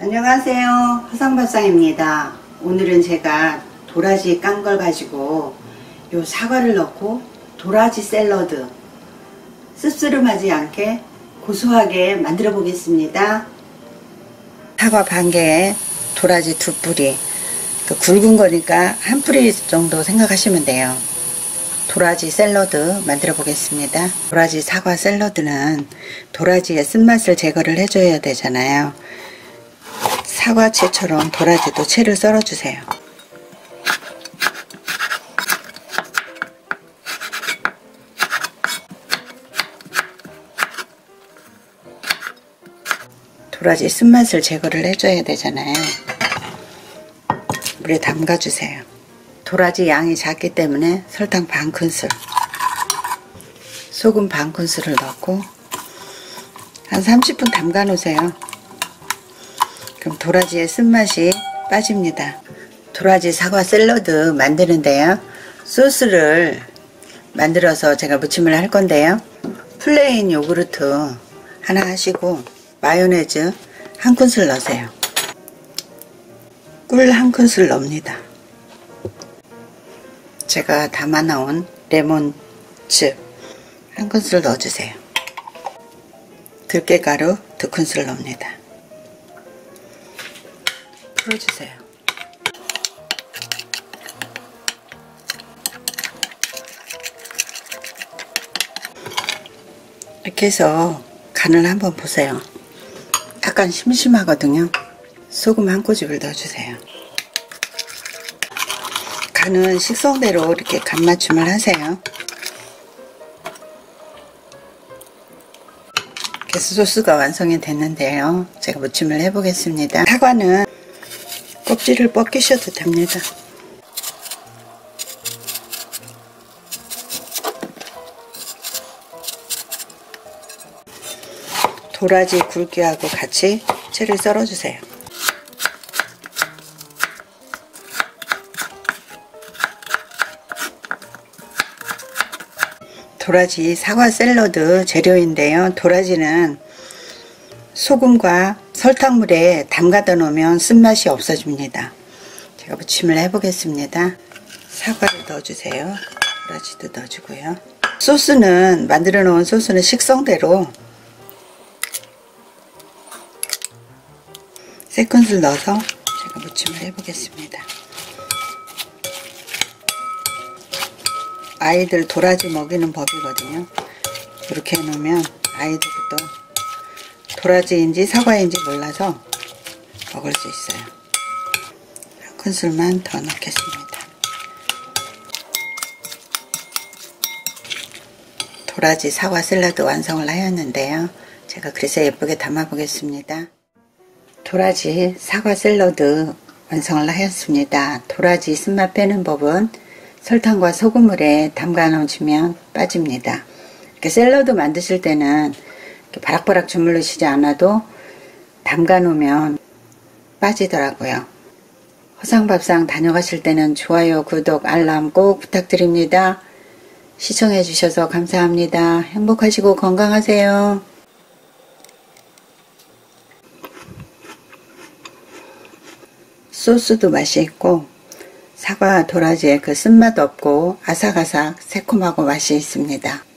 안녕하세요. 화상밥상입니다. 오늘은 제가 도라지 깐 걸 가지고 요 사과를 넣고 도라지 샐러드 씁쓸름하지 않게 고소하게 만들어 보겠습니다. 사과 반 개에 도라지 두 뿌리. 그 굵은 거니까 한 뿌리 정도 생각하시면 돼요. 도라지 샐러드 만들어 보겠습니다. 도라지 사과 샐러드는 도라지의 쓴맛을 제거를 해줘야 되잖아요 사과채처럼 도라지도 채를 썰어주세요. 도라지 쓴맛을 제거를 해줘야 되잖아요. 물에 담가주세요. 도라지 양이 작기 때문에 설탕 반 큰술, 소금 반 큰술을 넣고 한 30분 담가 놓으세요. 그럼 도라지의 쓴맛이 빠집니다. 도라지 사과 샐러드 만드는데요. 소스를 만들어서 제가 무침을 할 건데요. 플레인 요구르트 하나 하시고 마요네즈 한 큰술 넣으세요. 꿀 한 큰술 넣습니다. 제가 담아 놓은 레몬즙 한 큰술 넣어주세요. 들깨가루 두 큰술 넣습니다. 풀어주세요. 이렇게 해서 간을 한번 보세요. 약간 심심하거든요. 소금 한 꼬집을 넣어주세요. 간은 식성대로 이렇게 간 맞춤을 하세요. 게스 소스가 완성이 됐는데요. 제가 무침을 해보겠습니다. 사과는 껍질을 벗기셔도 됩니다. 도라지 굵기하고 같이 채를 썰어주세요. 도라지 사과 샐러드 재료인데요. 도라지는 소금과 설탕물에 담가다 놓으면 쓴맛이 없어집니다. 제가 무침을 해보겠습니다. 사과를 넣어주세요. 도라지도 넣어주고요. 소스는 만들어 놓은 소스는 식성대로 세 큰술 넣어서 제가 무침을 해보겠습니다. 아이들 도라지 먹이는 법이거든요. 이렇게 해놓으면 아이들도 도라지인지 사과인지 몰라서 먹을 수 있어요. 한 큰술만 더 넣겠습니다. 도라지 사과 샐러드 완성을 하였는데요. 제가 그래서 예쁘게 담아 보겠습니다. 도라지 사과 샐러드 완성을 하였습니다. 도라지 쓴맛 빼는 법은 설탕과 소금물에 담가 놓으시면 빠집니다. 이렇게 샐러드 만드실 때는 바락바락 주물르시지 않아도 담가 놓으면 빠지더라고요. 허상밥상 다녀가실 때는 좋아요, 구독, 알람 꼭 부탁드립니다. 시청해 주셔서 감사합니다. 행복하시고 건강하세요. 소스도 맛이 있고 사과 도라지의 그 쓴맛 없고 아삭아삭 새콤하고 맛이 있습니다.